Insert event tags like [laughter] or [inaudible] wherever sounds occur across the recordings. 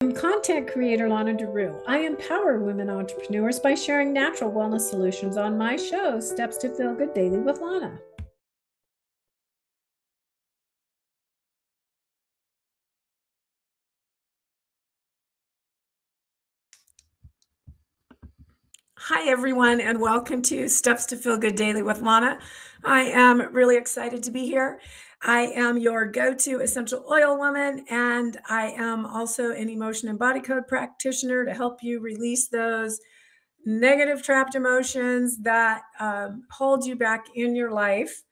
I'm content creator Lona DeRieux. I empower women entrepreneurs by sharing natural wellness solutions on my show, Steps to Feel Good Daily with Lona. Hi, everyone, and welcome to Steps to Feel Good Daily with Lona. I am really excited to be here. I am your go to essential oil woman, and I am also an emotion and body code practitioner to help you release those negative trapped emotions that um, hold you back in your life.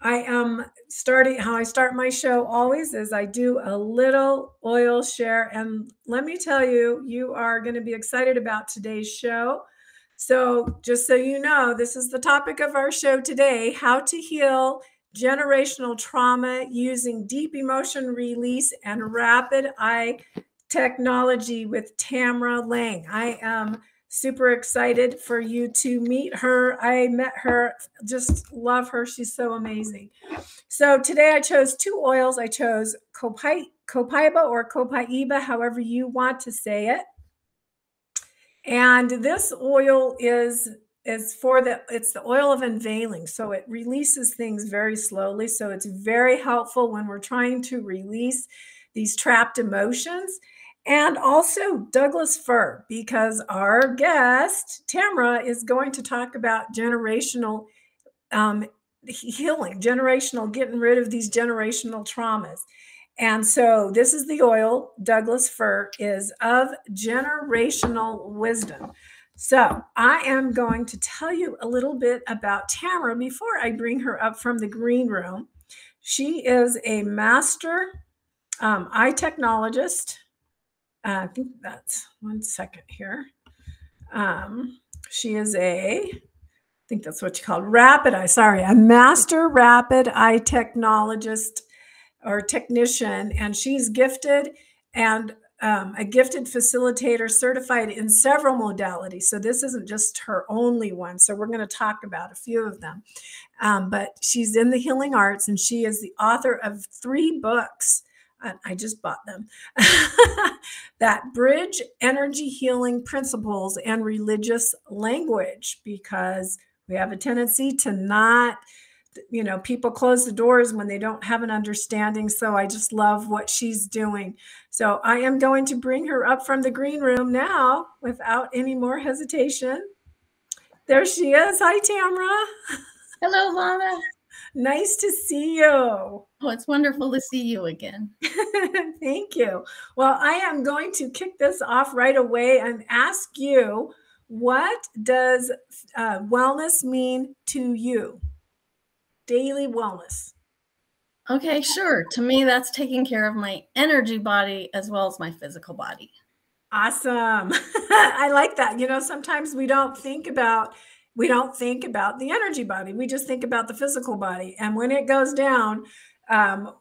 I am starting how I start my show always is I do a little oil share. And let me tell you, you are going to be excited about today's show. So, just so you know, this is the topic of our show today how to heal generational trauma using deep emotion release and rapid eye technology with Tamara Laing. I am super excited for you to meet her. I met her, just love her. She's so amazing. So today I chose two oils. I chose Copaiba or Copaiba, however you want to say it. And this oil is is for the it's the oil of unveiling. So it releases things very slowly. So it's very helpful when we're trying to release these trapped emotions. And also douglas fir because our guest tamara is going to talk about generational um, healing generational getting rid of these generational traumas. And so this is the oil douglas fir is of generational wisdom so I am going to tell you a little bit about Tamara before I bring her up from the green room. She is a master um, eye technologist. Uh, I think that's one second here. Um, she is a, I think that's what you call rapid eye. Sorry, a master rapid eye technologist or technician, and she's gifted and um, a gifted facilitator certified in several modalities. So this isn't just her only one. So we're going to talk about a few of them. Um, but she's in the healing arts and she is the author of three books. I just bought them [laughs] that bridge energy healing principles and religious language because we have a tendency to not you know people close the doors when they don't have an understanding so i just love what she's doing. So i am going to bring her up from the green room now without any more hesitation. There she is. Hi tamara hello lona. Nice to see you. Oh it's wonderful to see you again. [laughs] Thank you. Well i am going to kick this off right away and ask you what does uh, wellness mean to you daily wellness? Okay, sure. To me, that's taking care of my energy body as well as my physical body. Awesome. [laughs] I like that. You know, sometimes we don't think about we don't think about the energy body. We just think about the physical body. And when it goes down, um,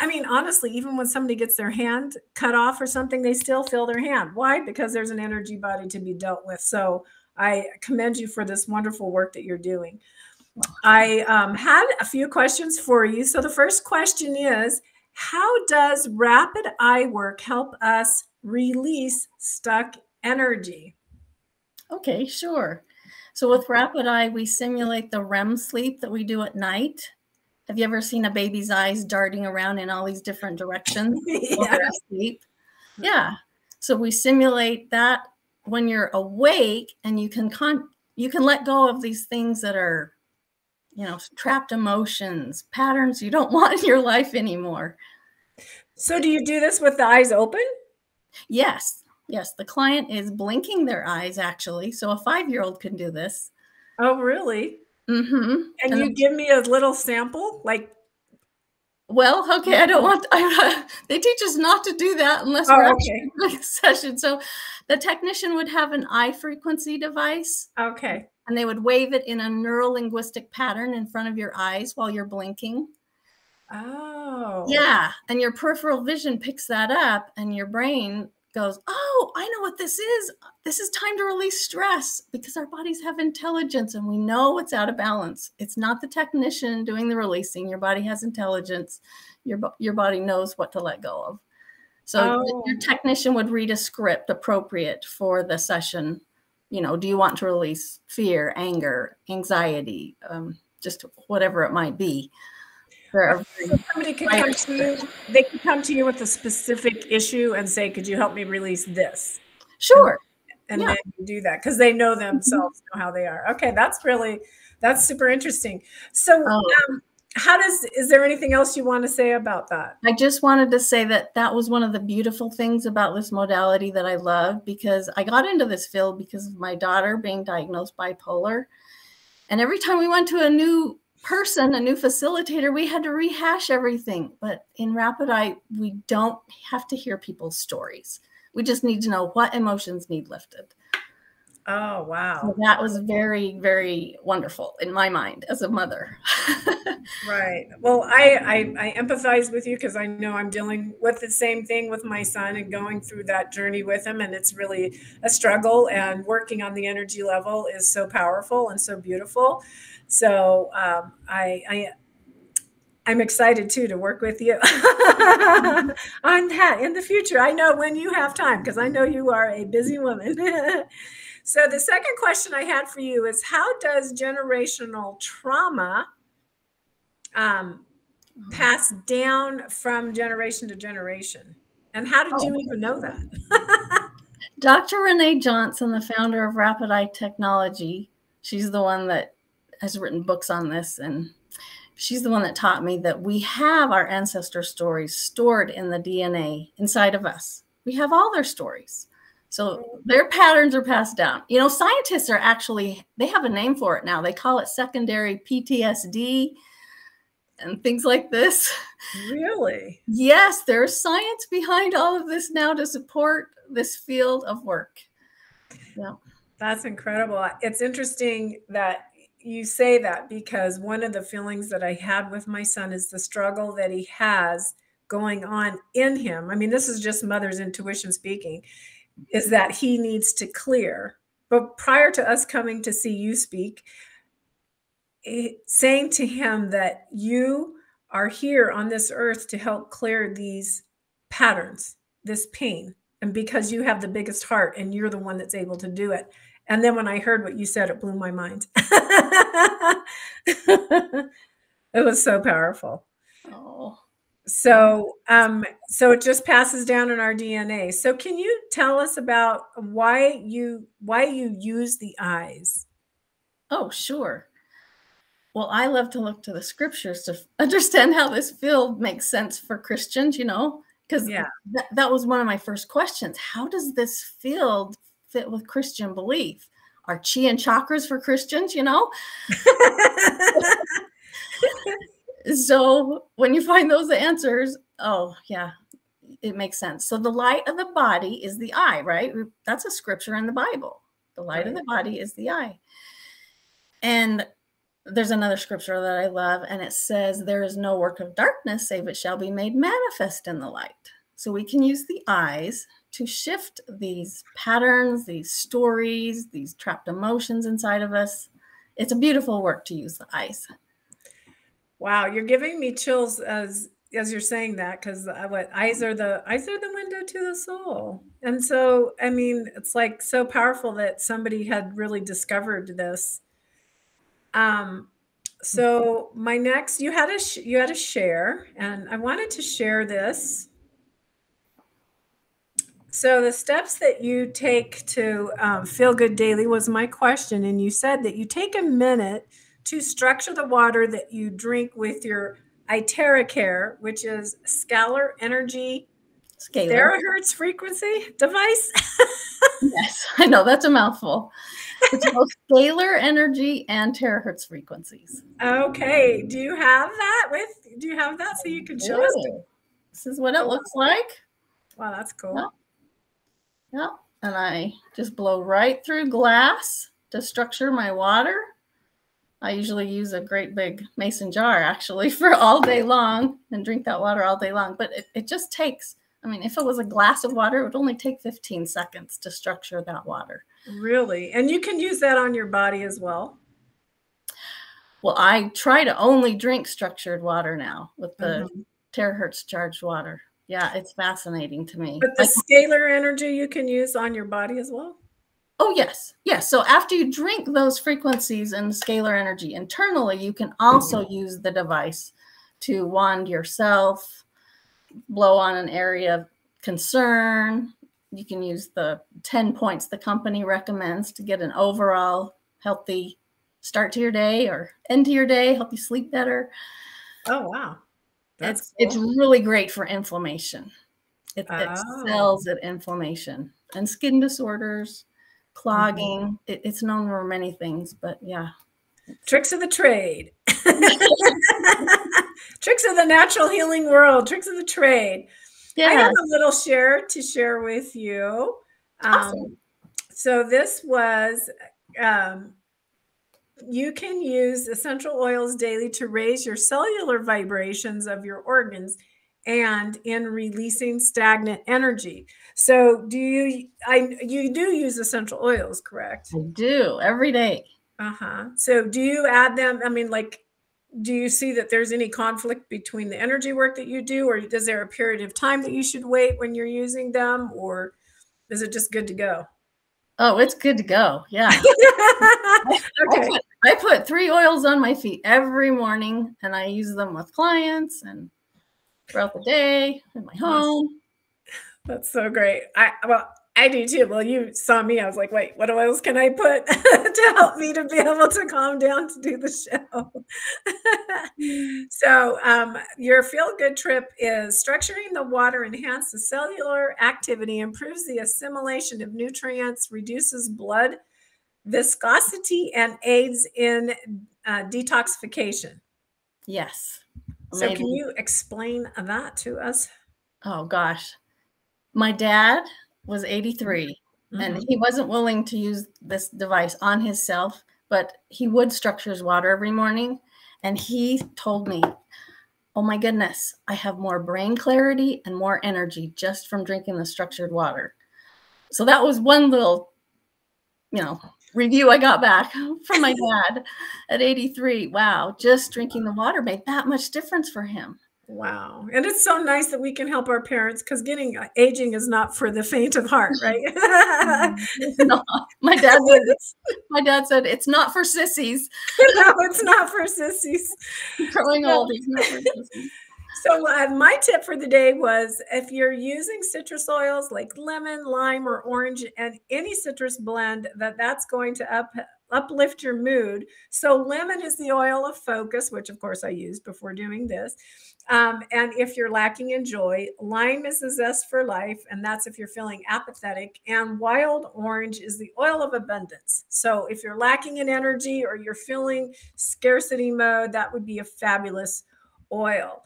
I mean, honestly, even when somebody gets their hand cut off or something, they still feel their hand. Why? Because there's an energy body to be dealt with. So I commend you for this wonderful work that you're doing. I um, had a few questions for you. So the first question is How does rapid eye work help us release stuck energy? Okay, sure. So with rapid eye, we simulate the REM sleep that we do at night. Have you ever seen a baby's eyes darting around in all these different directions [laughs] yeah. asleep? Yeah. So we simulate that when you're awake and you can con- you can let go of these things that are you know, trapped emotions, patterns you don't [laughs] want in your life anymore. So, do you do this with the eyes open? Yes. Yes. The client is blinking their eyes actually. So, a five year old can do this. Oh, really? Mm-hmm. And, and you give me a little sample? Like, well, okay, I don't want. [laughs] I, they teach us not to do that unless oh, we're okay. actually a [laughs] session. So, the technician would have an eye frequency device. Okay and they would wave it in a neuro linguistic pattern in front of your eyes while you're blinking. Oh. Yeah. And your peripheral vision picks that up, and your brain goes, Oh, I know what this is. This is time to release stress because our bodies have intelligence and we know what's out of balance. It's not the technician doing the releasing. Your body has intelligence. Your, your body knows what to let go of. So oh. your technician would read a script appropriate for the session. You know, do you want to release fear, anger, anxiety, um, just whatever it might be? So somebody could come to you. They could come to you with a specific issue and say, "Could you help me release this?" Sure. And, and yeah. then you do that because they know themselves, know how they are. Okay, that's really that's super interesting. So, oh. um, how does is there anything else you want to say about that i just wanted to say that that was one of the beautiful things about this modality that i love because i got into this field because of my daughter being diagnosed bipolar and every time we went to a new person a new facilitator we had to rehash everything. But in rapid eye we don't have to hear people's stories. We just need to know what emotions need lifted Oh, wow. So that was very, very wonderful in my mind as a mother. [laughs] right. Well, I, I, I empathize with you because I know I'm dealing with the same thing with my son and going through that journey with him. And it's really a struggle. And working on the energy level is so powerful and so beautiful. So um, I, I, I'm excited too to work with you [laughs] on that in the future. I know when you have time because I know you are a busy woman. [laughs] So the second question I had for you is how does generational trauma um, mm-hmm. pass down from generation to generation? And how did oh. you even know that? [laughs] Dr. Ranae Johnson, the founder of Rapid Eye Technology, she's the one that has written books on this and she's the one that taught me that we have our ancestor stories stored in the DNA inside of us. We have all their stories. So their patterns are passed down. You know, scientists are actually, they have a name for it now. They call it secondary PTSD and things like this. Really? Yes, there's science behind all of this now to support this field of work. Yeah. That's incredible. It's interesting that you say that because one of the feelings that I had with my son is the struggle that he has going on in him. I mean, this is just mother's intuition speaking is that he needs to clear. But prior to us coming to see you speak, saying to him that you are here on this earth to help clear these patterns, this pain, and because you have the biggest heart and you're the one that's able to do it. And then when I heard what you said, it blew my mind. [laughs] it was so powerful. Oh. So, um, so it just passes down in our DNA. So, can you tell us about why you why you use the eyes? Oh, sure. Well, I love to look to the scriptures to [laughs] understand how this field makes sense for Christians. You know, because yeah, th- that was one of my first questions. How does this field fit with Christian belief? Are chi and chakras for Christians? You know. [laughs] [laughs] so when you find those answers, oh yeah, it makes sense. So the light of the body is the eye, right? That's a scripture in the Bible. The light right. of the body is the eye. And there's another scripture that I love, and it says, There is no work of darkness, save it shall be made manifest in the light. So we can use the eyes to shift these patterns, these stories, these trapped emotions inside of us. It's a beautiful work to use the eyes. Wow, you're giving me chills as as you're saying that because what eyes are the eyes are the window to the soul, and so I mean it's like so powerful that somebody had really discovered this. Um, so my next you had a you had a share, and I wanted to share this. So the steps that you take to um, feel good daily was my question, and you said that you take a minute to structure the water that you drink with your IteraCare, which is scalar energy Scalar. terahertz frequency device. [laughs] yes, I know that's a mouthful. It's both [laughs] scalar energy and terahertz frequencies. Okay. Do you have that with do you have that so you can show us? This is what it looks oh, like. Wow, that's cool. Yep. yep. And I just blow right through glass to structure my water. I usually use a great big mason jar actually [laughs] for all day long and drink that water all day long. But it, it just takes, I mean, if it was a glass of water, it would only take 15 seconds to structure that water. Really? And you can use that on your body as well? Well, I try to only drink structured water now with the mm-hmm. terahertz charged water. Yeah, it's fascinating to me. But the scalar energy you can use on your body as well? Oh, yes. Yes. So after you drink those frequencies and scalar energy internally, you can also mm-hmm. use the device to wand yourself, blow on an area of concern. You can use the 10 points the company recommends to get an overall healthy start to your day or end to your day, help you sleep better. Oh, wow. That's it's, cool. it's really great for inflammation. It, oh. it excels at inflammation and skin disorders, clogging. Mm-hmm. It, it's known for many things, but yeah. Tricks of the trade. [laughs] tricks of the natural healing world. Tricks of the trade. Yeah. I have a little share to share with you. Um, awesome. So this was um, you can use essential oils daily to raise your cellular vibrations of your organs and in releasing stagnant energy. So do you I you do use essential oils, correct? I do every day. Uh-huh. So do you add them I mean like do you see that there's any conflict between the energy work that you do or is there a period of time that you should wait when you're using them or is it just good to go? Oh, it's good to go. Yeah. [laughs] okay. I put three oils on my feet every morning and I use them with clients and throughout the day in my home. That's so great. I well, I do too. Well, you saw me. I was like, wait, what oils can I put [laughs] to help me to be able to calm down to do the show? [laughs] so, um, your feel good trip is structuring the water, enhance the cellular activity, improves the assimilation of nutrients, reduces blood viscosity and aids in uh, detoxification. Yes. Amazing. So, can you explain that to us? Oh, gosh. My dad was 83 mm-hmm. and he wasn't willing to use this device on himself, but he would structure his water every morning. And he told me, Oh my goodness, I have more brain clarity and more energy just from drinking the structured water. So that was one little, you know, review I got back [laughs] from my [laughs] dad at 83. Wow, just drinking the water made that much difference for him. Wow. And it's so nice that we can help our parents because getting uh, aging is not for the faint of heart, right? [laughs] no, my dad said my dad said it's not for sissies. [laughs] no, it's not for sissies. [laughs] Growing old is not for sissies. So, uh, my tip for the day was if you're using citrus oils like lemon, lime, or orange, and any citrus blend, that that's going to up uplift your mood. So, lemon is the oil of focus, which of course I used before doing this. Um, and if you're lacking in joy, lime is the zest for life, and that's if you're feeling apathetic. And wild orange is the oil of abundance. So, if you're lacking in energy or you're feeling scarcity mode, that would be a fabulous oil.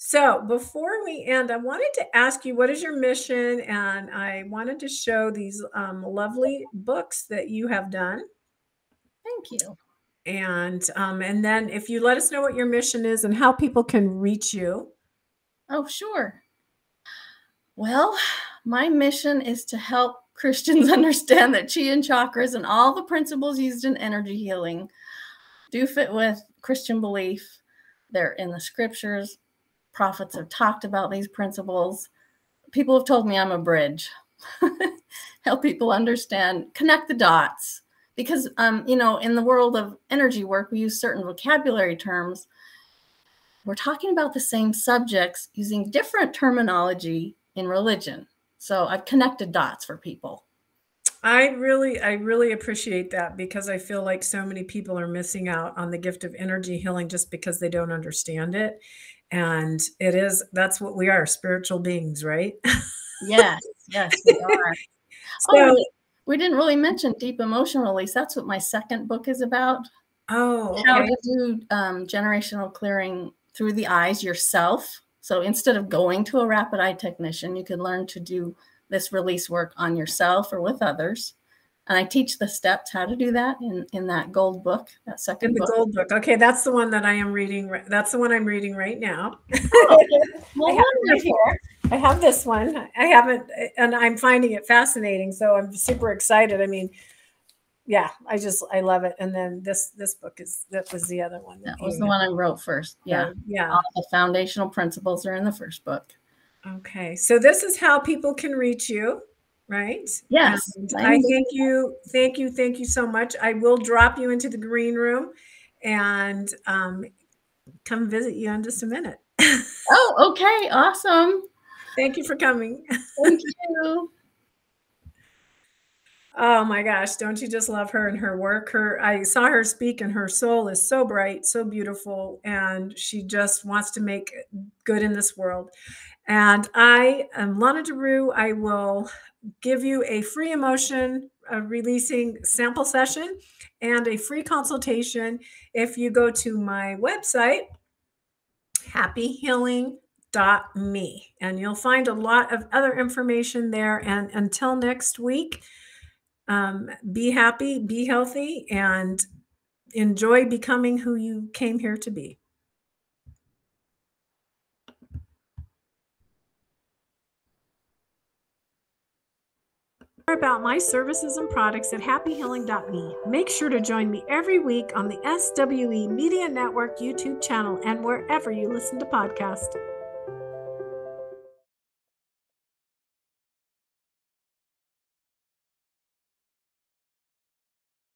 So before we end, I wanted to ask you what is your mission? And I wanted to show these um, lovely books that you have done. Thank you. And um, and then if you let us know what your mission is and how people can reach you. Oh, sure. Well, my mission is to help Christians [laughs] understand that chi and chakras and all the principles used in energy healing do fit with Christian belief. They're in the scriptures prophets have talked about these principles. People have told me I'm a bridge. [laughs] Help people understand, connect the dots. Because, um, you know, in the world of energy work, we use certain vocabulary terms. We're talking about the same subjects using different terminology in religion. So I've connected dots for people. I really, I really appreciate that because I feel like so many people are missing out on the gift of energy healing just because they don't understand it and it is that's what we are spiritual beings right [laughs] yes yes we are so oh, we didn't really mention deep emotion release that's what my second book is about oh okay. how to do um, generational clearing through the eyes yourself so instead of going to a rapid eye technician you can learn to do this release work on yourself or with others and I teach the steps how to do that in in that gold book, that second in the book. gold book. Okay, that's the one that I am reading. That's the one I'm reading right now. [laughs] well, I, have I have this one. I haven't, and I'm finding it fascinating. So I'm super excited. I mean, yeah, I just I love it. And then this this book is that was the other one. That, that was the one I wrote first. Yeah, yeah. All the foundational principles are in the first book. Okay, so this is how people can reach you, right? Yes. And I thank you, thank you, thank you so much. I will drop you into the green room and um, come visit you in just a minute. [laughs] oh, okay, awesome. Thank you for coming. Thank [laughs] you. Oh my gosh, don't you just love her and her work? Her I saw her speak and her soul is so bright, so beautiful and she just wants to make good in this world. And I am Lona DeRieux. I will give you a free emotion a releasing sample session and a free consultation if you go to my website happyhealing.me and you'll find a lot of other information there and until next week um, be happy be healthy and enjoy becoming who you came here to be about my services and products at happyhealing.me. Make sure to join me every week on the SWE Media Network YouTube channel and wherever you listen to podcasts.